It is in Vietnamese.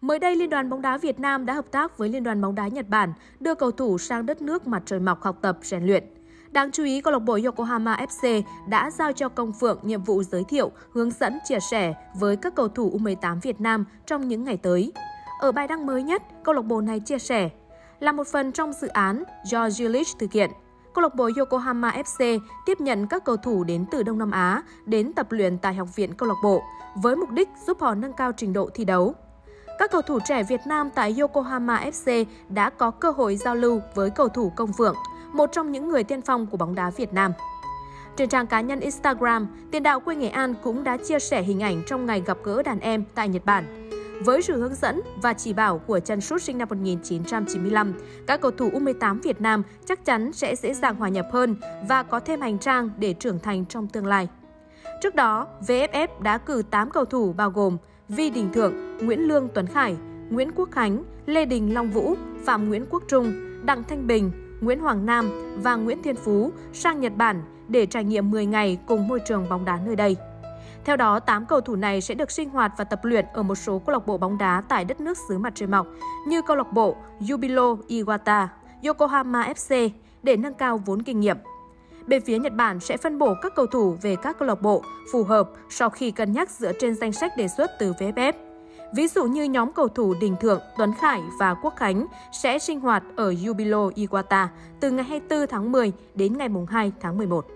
Mới đây, Liên đoàn bóng đá Việt Nam đã hợp tác với Liên đoàn bóng đá Nhật Bản đưa cầu thủ sang đất nước mặt trời mọc học tập rèn luyện. Đáng chú ý, câu lạc bộ Yokohama FC đã giao cho Công Phượng nhiệm vụ giới thiệu, hướng dẫn, chia sẻ với các cầu thủ U18 Việt Nam trong những ngày tới. Ở bài đăng mới nhất, câu lạc bộ này chia sẻ, là một phần trong dự án do Gilich thực hiện. Câu lạc bộ Yokohama FC tiếp nhận các cầu thủ đến từ Đông Nam Á đến tập luyện tại học viện câu lạc bộ với mục đích giúp họ nâng cao trình độ thi đấu. Các cầu thủ trẻ Việt Nam tại Yokohama FC đã có cơ hội giao lưu với cầu thủ Công Phượng, một trong những người tiên phong của bóng đá Việt Nam. Trên trang cá nhân Instagram, tiền đạo quê Nghệ An cũng đã chia sẻ hình ảnh trong ngày gặp gỡ đàn em tại Nhật Bản. Với sự hướng dẫn và chỉ bảo của Trần Sút sinh năm 1995, các cầu thủ U18 Việt Nam chắc chắn sẽ dễ dàng hòa nhập hơn và có thêm hành trang để trưởng thành trong tương lai. Trước đó, VFF đã cử 8 cầu thủ bao gồm Vi Đình Thượng, Nguyễn Lương Tuấn Khải, Nguyễn Quốc Khánh, Lê Đình Long Vũ, Phạm Nguyễn Quốc Trung, Đặng Thanh Bình, Nguyễn Hoàng Nam và Nguyễn Thiên Phú sang Nhật Bản để trải nghiệm 10 ngày cùng môi trường bóng đá nơi đây. Theo đó, 8 cầu thủ này sẽ được sinh hoạt và tập luyện ở một số câu lạc bộ bóng đá tại đất nước xứ mặt trời mọc như câu lạc bộ Jubilo Iwata, Yokohama FC để nâng cao vốn kinh nghiệm. Bên phía Nhật Bản sẽ phân bổ các cầu thủ về các câu lạc bộ phù hợp sau khi cân nhắc dựa trên danh sách đề xuất từ VFF. Ví dụ như nhóm cầu thủ Đình Thượng, Tuấn Khải và Quốc Khánh sẽ sinh hoạt ở Jubilo Iwata từ ngày 24 tháng 10 đến ngày 2 tháng 11.